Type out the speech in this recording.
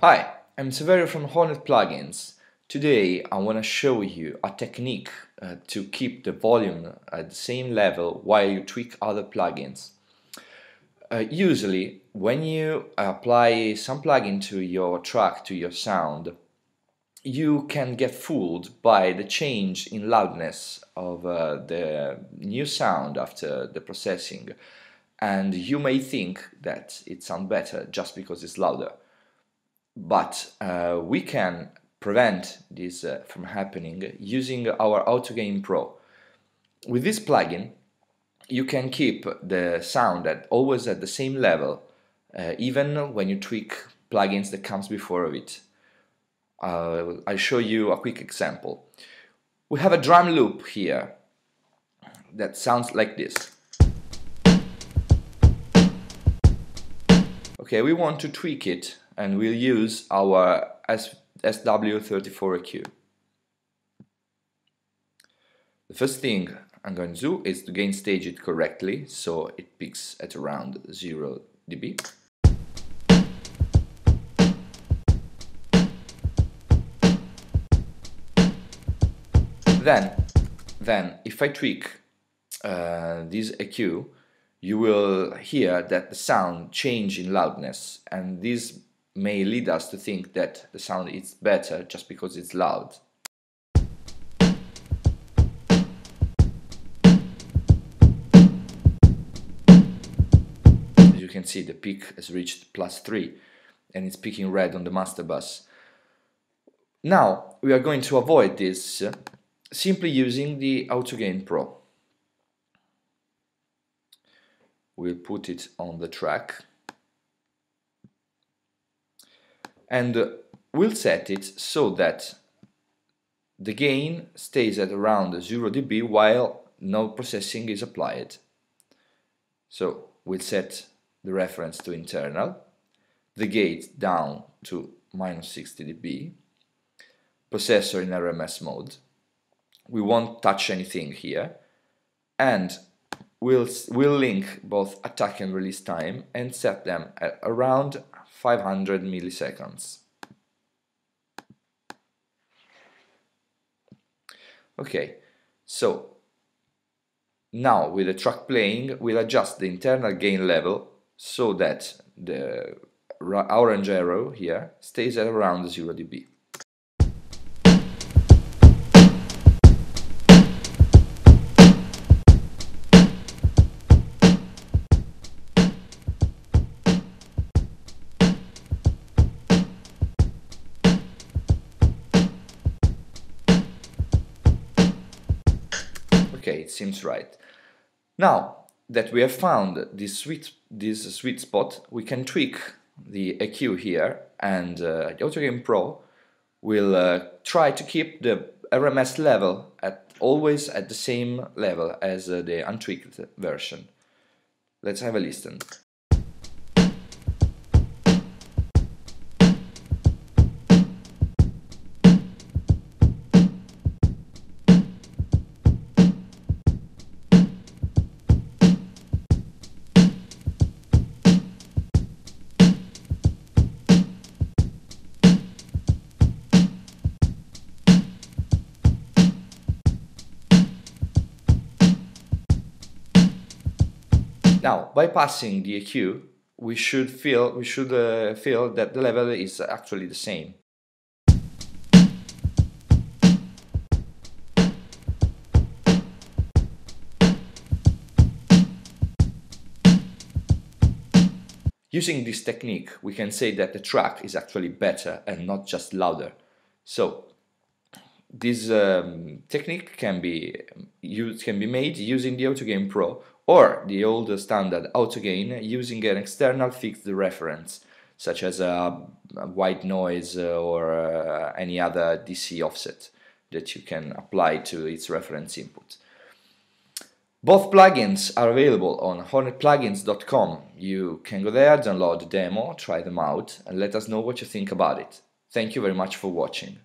Hi, I'm Saverio from Hornet Plugins. Today I want to show you a technique uh, to keep the volume at the same level while you tweak other plugins. Uh, usually, when you apply some plugin to your track, to your sound, you can get fooled by the change in loudness of uh, the new sound after the processing and you may think that it sounds better just because it's louder but uh, we can prevent this uh, from happening using our AutoGain Pro. With this plugin, you can keep the sound at always at the same level, uh, even when you tweak plugins that comes before it. Uh, I'll show you a quick example. We have a drum loop here that sounds like this. Okay, we want to tweak it and we'll use our SW34EQ. The first thing I'm going to do is to gain stage it correctly so it peaks at around 0 dB. Then, then if I tweak uh, this EQ, you will hear that the sound change in loudness and this may lead us to think that the sound is better just because it's loud. As you can see the peak has reached plus 3 and it's peaking red on the master bus. Now we are going to avoid this uh, simply using the AutoGain Pro. We'll put it on the track and uh, we'll set it so that the gain stays at around 0 dB while no processing is applied. So we'll set the reference to internal, the gate down to minus 60 dB, processor in RMS mode. We won't touch anything here and we'll, we'll link both attack and release time and set them at around 500 milliseconds. Okay, so now with the track playing, we'll adjust the internal gain level so that the orange arrow here stays at around 0 dB. Seems right. Now that we have found this sweet, this sweet spot, we can tweak the EQ here and uh, the AutoGain Pro will uh, try to keep the RMS level at always at the same level as uh, the untweaked version. Let's have a listen. Now, bypassing the EQ, we should feel we should uh, feel that the level is actually the same. Using this technique, we can say that the track is actually better and not just louder. So, this um, technique can be used, can be made using the AutoGain Pro or the old standard AutoGain using an external fixed reference, such as a, a white noise or uh, any other DC offset that you can apply to its reference input. Both plugins are available on hornetplugins.com. You can go there, download the demo, try them out, and let us know what you think about it. Thank you very much for watching.